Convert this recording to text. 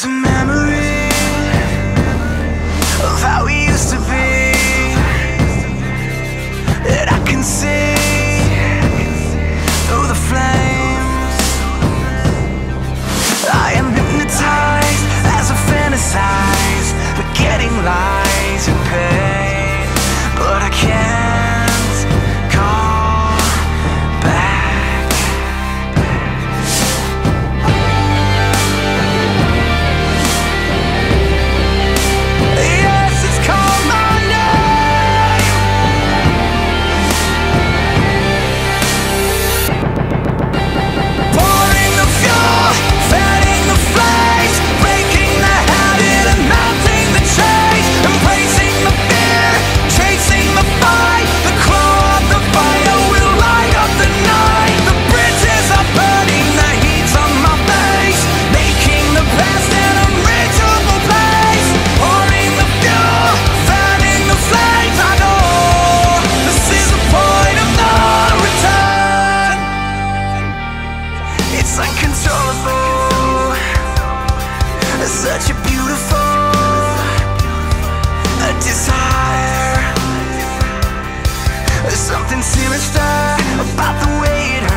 as a memory. such a beautiful a desire. There's something sinister about the way it